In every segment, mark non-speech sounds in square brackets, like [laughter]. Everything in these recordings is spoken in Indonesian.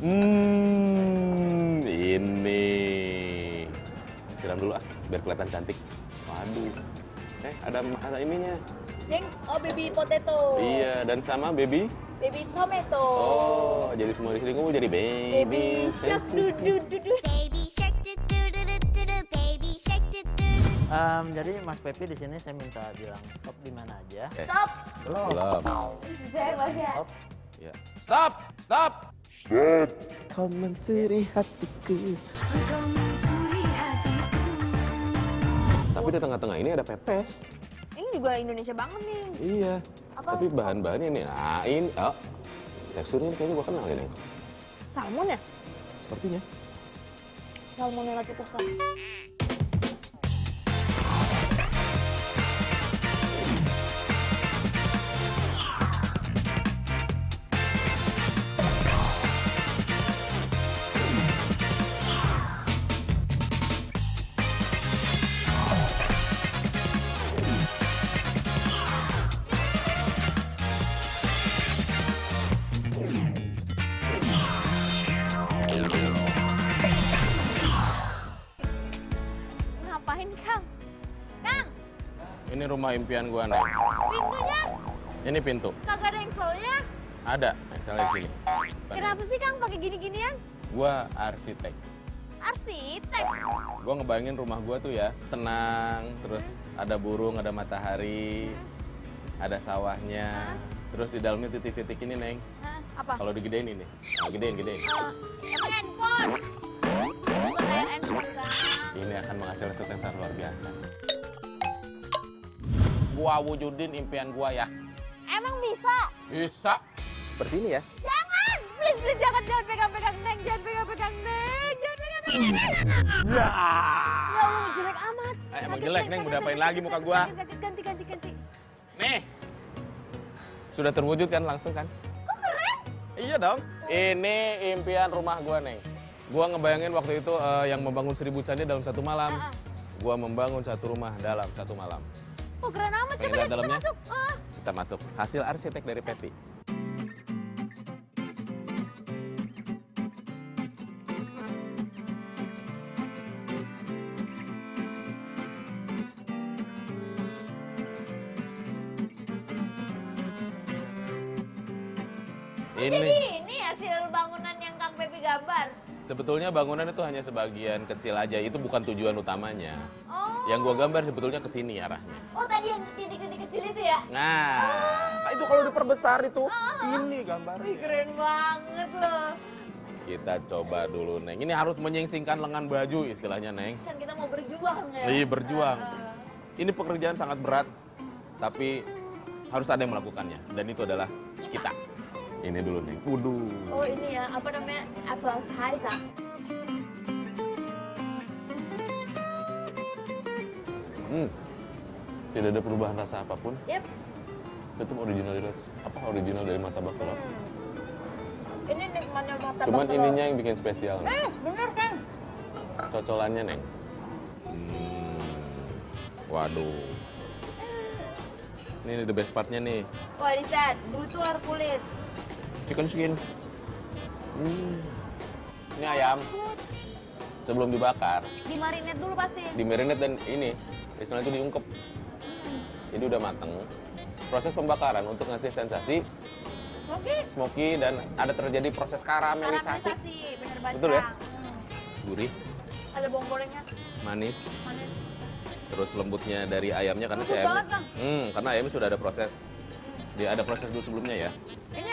Hmm, ini. Siram dulu ah, biar kelihatan cantik. Waduh. Eh, ada ada ininya. Neng, oh baby potato. Iya, dan sama baby. Baby tomato. Oh, jadi semua di sini kamu jadi baby. Baby shark du du du du. Baby shark do do do do do do baby shark do do do. Em, jadi Mas Pepi di sini saya minta bilang stop di mana aja. Eh, Stop. Belum. Belum. Saya banyak. Stop. Ya. Stop, stop. Kau mencuri hatiku. Tapi di tengah-tengah ini ada pepes. Ini juga Indonesia banget nih. Iya. Apa? Tapi bahan-bahannya ini, nah ini, oh, teksturnya kayaknya gua kenal ini. Salmon ya? Sepertinya. Salmonella tifosa. Rumah impian gua, Neng. pintunya Ini pintu. kagak ada engselnya. Ada, Excelnya di sini. Kenapa sih Kang pakai gini-ginian? Gua arsitek. Arsitek. Gua ngebayangin rumah gua tuh ya, tenang, terus ada burung, ada matahari, ada sawahnya. Terus di dalamnya titik-titik ini, Neng. Hah, apa? Kalau digedein ini. Nah, gedein, gedein. Handphone. Bukan kayak handphone. Ini akan menghasilkan sesuatu yang sangat luar biasa. Gua wujudin impian gua ya. Emang bisa? Bisa. Seperti ini ya. Jangan, please, please jangan jangan pegang-pegang neng, jangan pegang-pegang neng, jangan pegang-pegang neng. Ya. Ya mau jelek amat. Eh, emang jelek, Neng. Mau diapain sakit, lagi muka gua? Ganti, ganti, ganti. Nih. Sudah terwujud kan langsung kan? Kok keren? Iya dong. Ini impian rumah gua, Neng. Gua ngebayangin waktu itu eh, yang membangun seribu candi dalam satu malam. Ah, ah. Gua membangun satu rumah dalam satu malam. Kok keren amat? Coba lihat kita dalamnya? masuk. Ah. Kita masuk. Hasil arsitek dari Peti. Sebetulnya bangunan itu hanya sebagian kecil aja. Itu bukan tujuan utamanya. Oh. Yang gua gambar sebetulnya ke sini arahnya. Oh tadi yang titik-titik kecil itu ya? Nah, itu kalau diperbesar itu Ah. ini Wih gambarnya. keren banget loh. Kita coba dulu, Neng. Ini harus menyingsingkan lengan baju istilahnya, Neng. Kan kita mau berjuang ya. Iya, berjuang. Ah. Ini pekerjaan sangat berat, tapi harus ada yang melakukannya. Dan itu adalah kita. Ini dulu, Neng. Kudu. Oh ini ya, apa namanya? Appetizer. Hmm. Tidak ada perubahan rasa apa pun. Yep. Tetap original dari apa original dari martabak telur. Hmm. Ini nikmatnya martabak Cuman telur. ininya yang bikin spesial. Eh, bener kan? Cocolannya, Neng. Hmm. Waduh. Ini the best partnya nih. What is that? Butuh kulit. Chicken skin. Hmm. Ini ayam sebelum dibakar, Dimarinate dulu pasti. di marinate dan ini istilahnya itu diungkep. Hmm. Jadi udah mateng. Proses pembakaran untuk ngasih sensasi Oke. smoky dan ada terjadi proses karamelisasi. Karamelisasi, bener banget. Betul ya? Hmm. Gurih, Ada bawang gorengnya. manis, Manis. terus lembutnya dari ayamnya karena Lembut ayam. banget, Kang. Hmm, karena ayamnya sudah ada proses. Dia ada proses dulu sebelumnya ya. Ini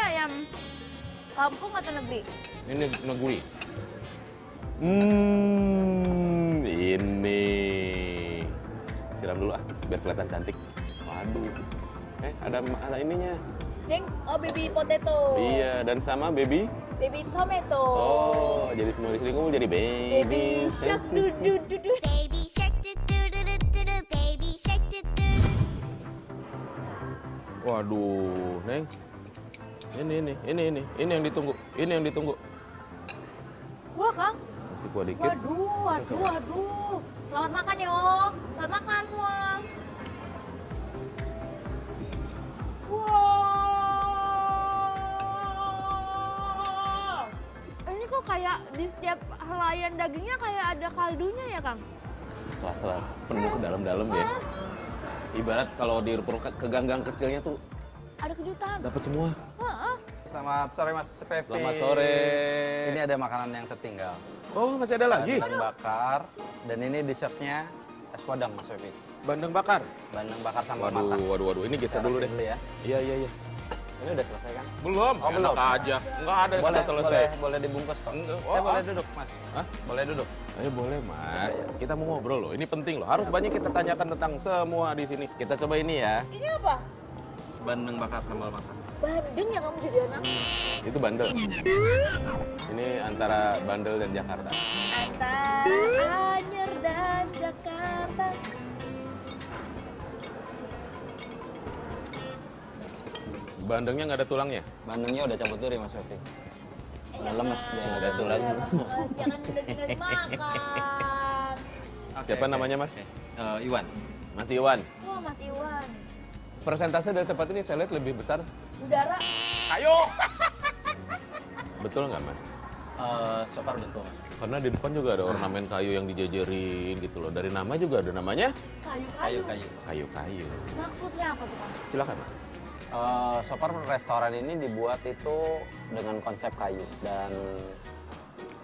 kampung atau negeri? Ini negeri. Hmm, ini. Siram dulu ah, biar kelihatan cantik. Waduh. Eh, ada ada ininya. Neng, oh baby potato. Iya, dan sama baby. Baby tomato. Oh, jadi semua di sini kamu jadi baby. Baby shark du du du du. Baby shark do do do do do do baby shark do do. Waduh, Neng. Ini ini, ini ini, ini yang ditunggu. Ini yang ditunggu. Wah, Kang. Masih kuat dikit. Waduh, waduh, waduh. Selamat makan ya, Om. Selamat makan, Wang. Wow. Ini kok kayak di setiap helaian dagingnya kayak ada kaldunya ya Kang? Sela-sela penuh ke dalam-dalam ya. Ibarat kalau di perut ke ke ganggang kecilnya tuh Ada kejutan. dapat semua. Selamat sore Mas Pepe. Selamat sore. Ini ada makanan yang tertinggal. Oh, masih ada lagi? Bandeng bakar dan ini dessertnya es padang Mas Pepe. Bandeng bakar. Bandeng bakar sambal Waduh, mata. waduh, waduh. Ini geser dulu deh. Dulu ya. Iya, iya, iya. Ini udah selesai kan? Belum. Oh, belum. Enak aja. Enggak ada yang boleh, selesai. boleh, boleh dibungkus kok. Enggak, Saya oh, boleh ah. duduk Mas. Hah? Boleh duduk. Ayo boleh mas, kita mau ngobrol loh. Ini penting loh. Harus banyak kita tanyakan tentang semua di sini. Kita coba ini ya. Ini apa? Bandeng bakar sambal mata. Bandeng ya kamu jadi anak? Itu bandel. Ini antara bandel dan Jakarta. Antara Anyer dan Jakarta. Bandengnya nggak ada tulangnya. Bandengnya udah cabut duri Mas Pepe. Udah lemes dia. Nggak ada tulang. Jangan udah tinggal dimakan. Siapa namanya mas? Eh, Iwan. Mas Iwan. Wah Mas Iwan. Persentase dari tempat ini saya lihat lebih besar. Udara. Ayo. [laughs] Betul nggak mas? Eh, so far betul Mas. Karena di depan juga ada ornamen kayu yang dijajarin gitu loh. Dari nama juga ada namanya Kayu-kayu. Kayu-kayu. kayu-kayu. Maksudnya apa tuh Kang? Silakan mas. Eh, so far restoran ini dibuat itu dengan konsep kayu dan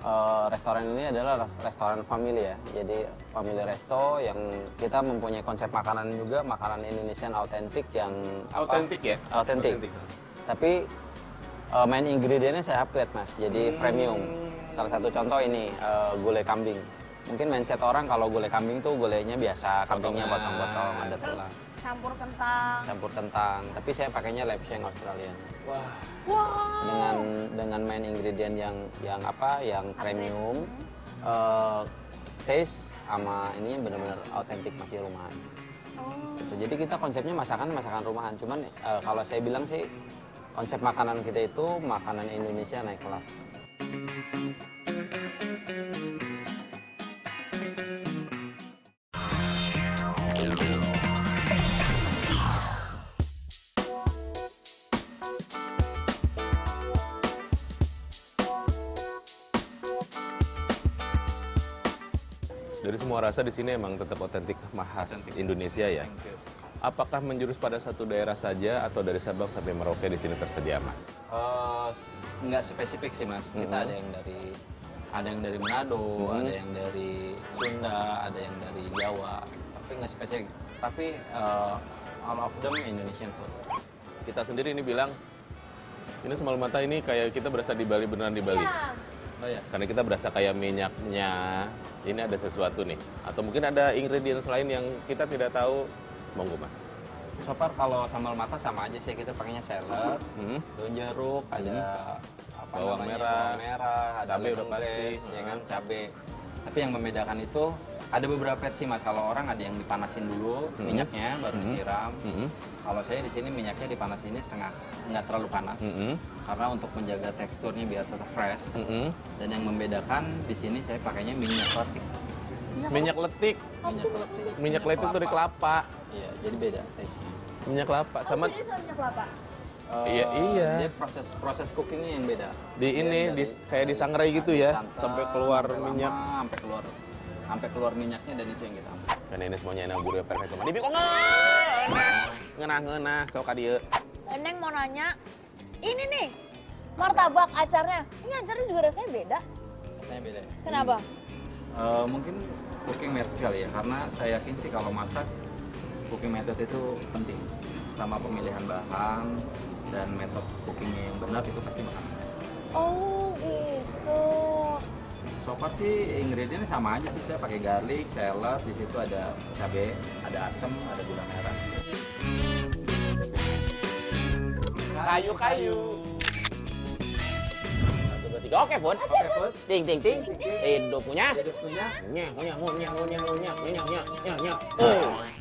eh, restoran ini adalah res- restoran family ya. Jadi family resto yang kita mempunyai konsep makanan juga makanan Indonesian autentik yang? Autentik ya? Autentik. Tapi eh, main ingredientnya saya upgrade mas, jadi premium. Salah satu contoh ini eh, gulai kambing. Mungkin mindset orang kalau gulai kambing tuh gulainya biasa, kambingnya potong-potong ada tulang, campur kentang. campur kentang. Tapi saya pakainya Lapsang Australian Wah. Wow. dengan dengan main ingredient yang yang apa yang premium eh, taste sama ini benar-benar autentik masih rumahan Oh. gitu. jadi kita konsepnya masakan masakan rumahan cuman eh, kalau saya bilang sih konsep makanan kita itu makanan Indonesia naik kelas semua rasa di sini emang tetap otentik khas Indonesia ya. Apakah menjurus pada satu daerah saja atau dari Sabang sampai Merauke di sini tersedia, Mas? Eh, nggak spesifik sih mas kita ada yang dari ada yang dari Manado ada yang dari Sunda ada yang dari Jawa tapi nggak spesifik tapi eh, all of them Indonesian food Kita sendiri ini bilang ini semalam mata ini kayak kita berasa di Bali beneran di Bali. Ya. Oh ya Karena kita berasa kayak minyaknya ini ada sesuatu nih. Atau mungkin ada ingredients lain yang kita tidak tahu. Monggo, Mas. so far kalau sambal mata sama aja sih kita pakainya salad Hmm. daun jeruk ada apa Bawang namanya, merah, bawang merah ada cabai udah pasti. ya kan Hmm. cabai tapi yang membedakan itu ada beberapa versi mas kalau orang ada yang dipanasin dulu Hmm. minyaknya baru Hmm. disiram Mhm. Kalau saya di sini minyaknya dipanasinnya setengah, nggak terlalu panas. Mhm. Karena untuk menjaga teksturnya biar tetap fresh. Mhm. Dan yang membedakan di sini saya pakainya minyak letik. Minyak letik. Minyak letik. Minyak letik itu dari kelapa. Iya, jadi beda. Minyak kelapa sama Ini sama minyak kelapa. Eh, Iya, iya. Dia proses proses cookingnya yang beda. di ini Dia di, dari- kayak dari disangrai gitu ya santan, sampai keluar sampai lama, minyak. sampai keluar sampai keluar minyaknya dan itu yang kita ambil. Dan ini semuanya enak guru perfect cuma di kok ngenah ngenah sok ka dieu. Neng mau nanya, ini nih martabak acarnya. Ini acarnya juga rasanya beda. Rasanya beda. ya. Kenapa? Eh, mungkin cooking method kali ya, karena saya yakin sih kalau masak cooking method itu penting. Sama pemilihan bahan dan metode cookingnya yang benar itu pasti bakal. Oh gitu. So far sih ingredientnya sama aja sih. Saya pakai garlic, salad, di situ ada cabai, ada asam, ada gula merah. Kayu-kayu. Satu, dua, tiga. Oke, Bun. Oke, Bud. Ting, ting, ting. Hidup punya. Hidup punya. Nyah, nyah, nyah, nyah, nyah, nyah, nyah, nyah, nyah, nyah.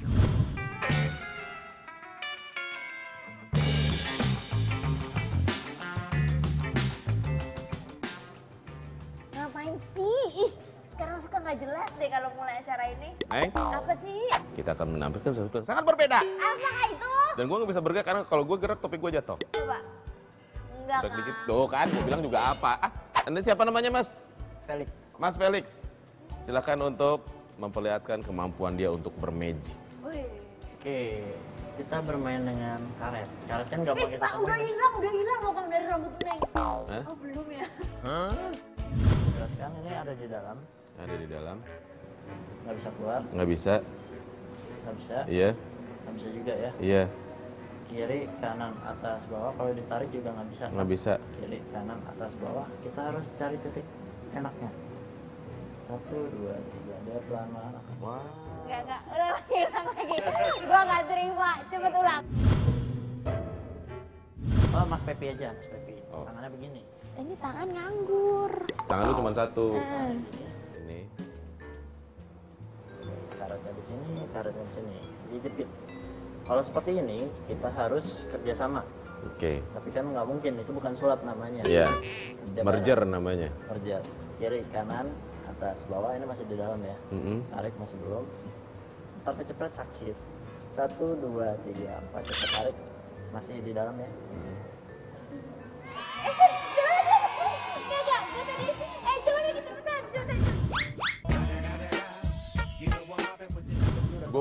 Akan menampilkan sesuatu yang sangat berbeda. Apakah itu? Dan gue nggak bisa bergerak karena kalau gue gerak topik gue jatuh. Coba. Enggak kan? dikit tuh kan, gue bilang juga apa. Ah, Anda siapa namanya Mas? Felix. Mas Felix. Silakan untuk memperlihatkan kemampuan dia untuk bermagic. Wih. Oke, kita bermain dengan karet. Karet kan gampang Eh, kita Pak, udah hilang, udah hilang logam dari rambut Neng. Hah? Oh, belum ya? Jelaskan ini ada di dalam, Ada di dalam. nggak bisa keluar, Nggak bisa. Nggak bisa, Iya, nggak bisa juga ya. iya. Kiri, kanan, atas, bawah. Kalau ditarik juga nggak bisa. Nggak bisa. Kiri, kanan, atas, bawah. Kita harus cari titik enaknya. Satu, dua, tiga. Dia pelan-pelan. Wah. Enggak, enggak. Udah lagi, ulang lagi. Gua nggak terima. Cepet ulang. Oh, Mas Pepi aja, Mas Pepi. Oh. Tangannya begini. Ini tangan nganggur. Tangan lu cuma satu. Hmm. Karetnya di sini, karetnya di sini. Dijepit. Kalau seperti ini, kita harus kerjasama. Oke. Tapi kan nggak mungkin, itu bukan sulap namanya. Iya. Kerja Merger namanya. Merger. Kiri, kanan, atas, bawah. Ini masih di dalam ya. Mm-mm. Tarik masih belum. Tapi cepet sakit. Satu, dua, tiga, empat. Cepet tarik. Masih di dalam ya. Eh, enggak,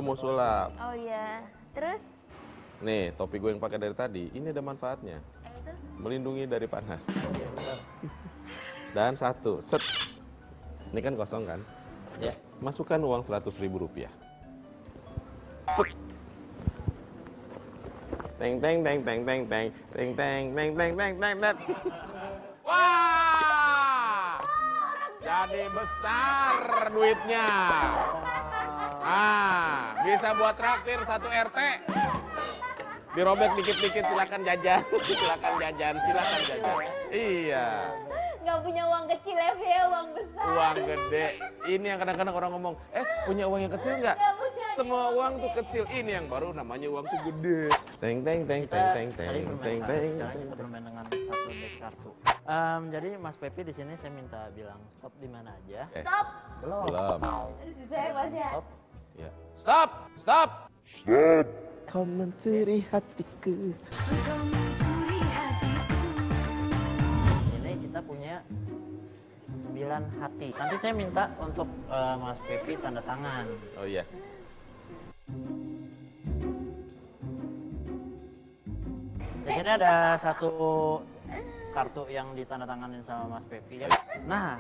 Gue mau sulap. Oh iya. Terus? Nih, topi gue yang pakai dari tadi, ini ada manfaatnya. Eh, itu? Melindungi dari panas. Dan satu, set. Ini kan kosong kan? Ya. Masukkan uang 100 ribu rupiah. Set. Teng teng teng teng teng teng teng teng teng teng teng teng teng. Wah! Jadi besar duitnya. Bisa buat traktir satu RT. Dirobek dikit-dikit silakan jajan, [laughs] silakan jajan, silakan jajan. Iya, Nggak punya uang kecil ya, Via, uang besar. uang gede. Ini yang kadang-kadang orang ngomong, eh punya uang yang kecil nggak? Semua uang tuh kecil. Ini yang baru namanya uang tuh gede. Teng teng teng teng teng teng teng teng. sekarang kita bermain dengan satu deck kartu. Em, jadi Mas Pepi di sini saya minta bilang stop di mana aja. Eh, Stop. Belum. belum. Aduh, susah ya, Mas ya. Stop. Ya. Stop, stop. Stop. Kau mencuri hatiku. Ini kita punya 9 hati. Nanti saya minta untuk eh, Mas Pepi tanda tangan. Oh iya. Di sini ada satu kartu yang ditandatanganin sama Mas Pepi ya. Nah,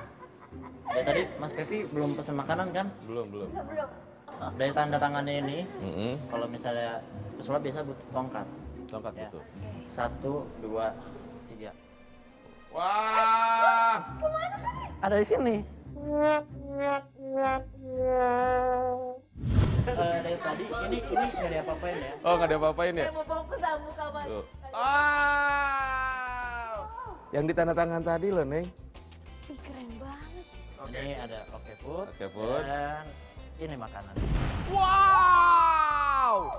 dari tadi Mas Pepi belum pesan makanan kan? Belum, belum. Belum. Dari tanda tangannya ini, Mm-mm. kalau misalnya pesulap biasa butuh tongkat. Tongkat Ya. itu. Satu, dua, tiga. Wah. Ada di sini. Eh, dari tadi ini ini nggak ada apa-apain ya. Oh, nggak ada apa-apain ya? Saya mau fokus sama muka, Mas. Tuh. Wow. Yang ditandatangan tadi loh, Neng. Ih, keren banget. Ini ada oke food. Oke Food. Dan ini makanan. Wow.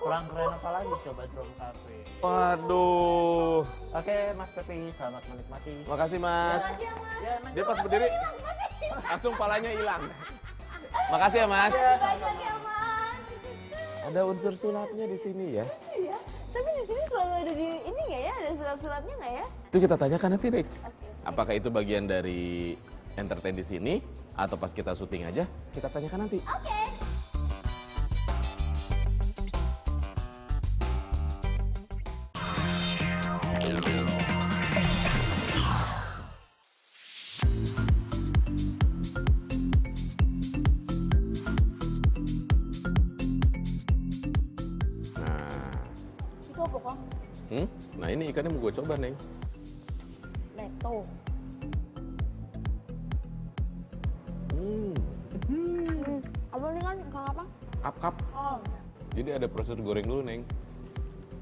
Kurang keren apa lagi coba Drum Cafe. Waduh. Oke, Mas Pepi, selamat menikmati. Makasih, Mas. Ya, Mas. Ya, Mas. Dia pas berdiri langsung palanya hilang. Makasih ya, Mas. Banyak ya, Mas. Ada unsur sulapnya di sini ya. Iya. Tapi di sini selalu ada di ini nggak ya? Ada sulap-sulapnya nggak ya? Itu kita tanyakan nanti, Nek. Oke. Apakah itu bagian dari entertain di sini atau pas kita syuting aja? Kita tanyakan nanti. Oke. Nah, Itu apa kok? hmm? nah ini ikannya mau gue coba, Neng. Leto. Kap-kap. Oh. Jadi ada proses goreng dulu, Neng.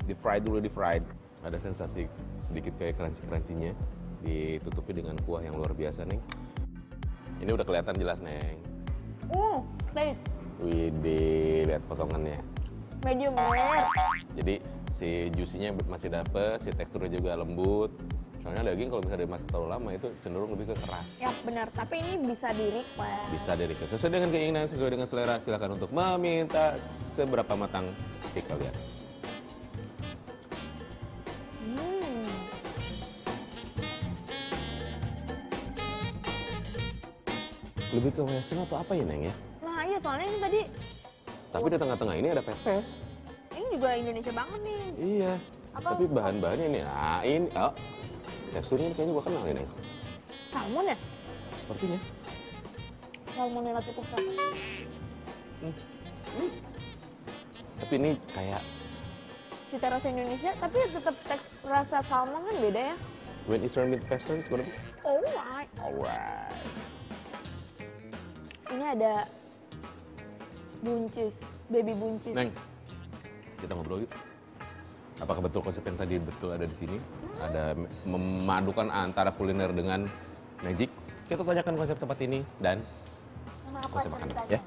Di fried dulu, di fried. Ada sensasi sedikit kayak crunchy-crunchy-nya. Ditutupi dengan kuah yang luar biasa, Neng. Ini udah kelihatan jelas, Neng. Uh, steak. Widih, lihat potongannya. Medium rare. Jadi si juicy-nya masih dapet, si teksturnya juga lembut. Soalnya daging kalau misalnya dimasak terlalu lama itu cenderung lebih ke keras. Ya benar, tapi ini bisa di request. Bisa dari sesuai dengan keinginan, sesuai dengan selera. Silakan untuk meminta seberapa matang steak kalian. Hmm. Lebih ke western atau apa ya Neng ya? Nah iya soalnya ini tadi Tapi di tengah-tengah ini ada pepes. ini juga Indonesia banget nih. Iya. Apa? Tapi bahan-bahannya ini, nah ini, oh, teksturnya kayaknya gua kenal ini. Salmon ya? Sepertinya. Salmonella tipusa. Tapi ini kayak Cita rasa Indonesia, tapi tetap rasa salmon kan beda ya. when Eastern meet western sebenarnya. Oh my. Alright. Ini ada buncis, baby buncis. Neng, kita ngobrol yuk. Apakah betul konsep yang tadi betul ada di sini? Ada me- memadukan antara kuliner dengan magic? Kita tanyakan konsep tempat ini dan Kenapa konsep makanan ya.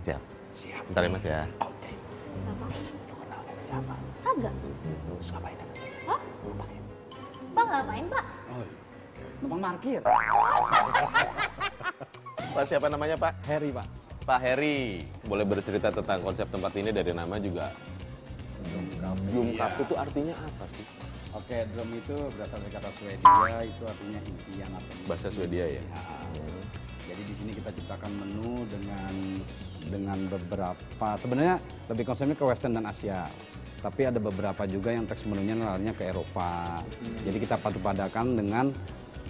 Siap. Siap. Bentar ya Mas ya. Kenapa? Kagak. Terus ngapain? Hah? Pak ngapain pak? Numpang parkir. [laughs] Pak siapa namanya Pak? Harry, Pak. Pak Heri. Boleh bercerita tentang konsep tempat ini dari nama juga. Belum kapu itu artinya apa sih? Oke, drum itu berasal dari kata Swedia, itu artinya impian mimpi. Bahasa Swedia ya? Nah, Jadi di sini kita ciptakan menu dengan dengan beberapa sebenarnya lebih konsepnya ke Western dan Asia. Tapi ada beberapa juga yang teks menunya larinya ke Eropa. Jadi kita padu padakan dengan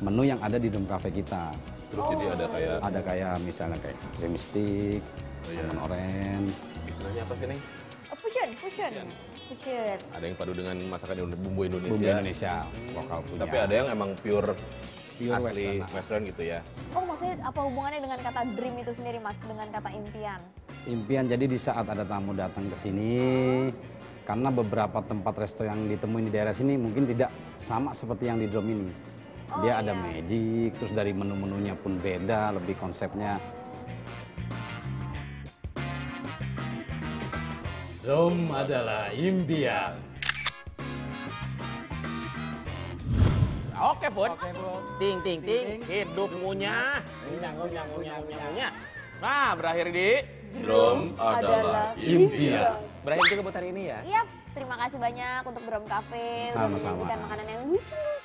menu yang ada di drum cafe kita. Terus jadi ada kayak Ada kayak misalnya kayak semi stick, salmon orange, istilahnya apa sih nih? Oh, fusion, fusion. Fusion. Ada yang padu dengan masakan bumbu Indonesia. bumbu Indonesia lokal punya. Tapi ada yang emang pure, Pure asli Western. western. gitu ya. Oh maksudnya apa hubungannya dengan kata dream itu sendiri mas? Dengan kata impian? impian jadi di saat ada tamu datang ke sini karena beberapa tempat resto yang ditemuin di daerah sini mungkin tidak sama seperti yang di Drum ini. Dia Oh, ada iya. magic, terus dari menu-menunya pun beda, lebih konsepnya. Drum adalah impian. Oke, Put. Ting, ting, ting. Hidup ngunyah. Ngunyah, ngunyah, ngunyah, ngunyah. Nah, berakhir di... Drum adalah impian. Berakhir juga buat hari ini ya. Iya, terima kasih banyak untuk Drum Cafe. Udah Sama-sama. menyajikan makanan yang lucu.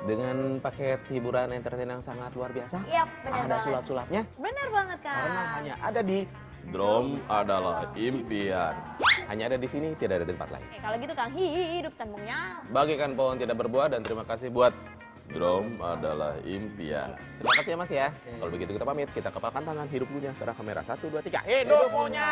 Dengan paket hiburan entertain yang sangat luar biasa. Iya, benar Ada sulap-sulapnya. Benar banget kak. Karena hanya ada di Drum adalah impian. Hanya ada di sini, tidak ada di tempat lain. Oke, kalau gitu Kang hidup tembungnya. Bagikan pohon tidak berbuah dan terima kasih buat Drum adalah impian. Terima kasih ya Mas ya. Kalau begitu kita pamit, kita kepalkan tangan hidup punya. Karena kamera 1, 2, 3. Hidup punya!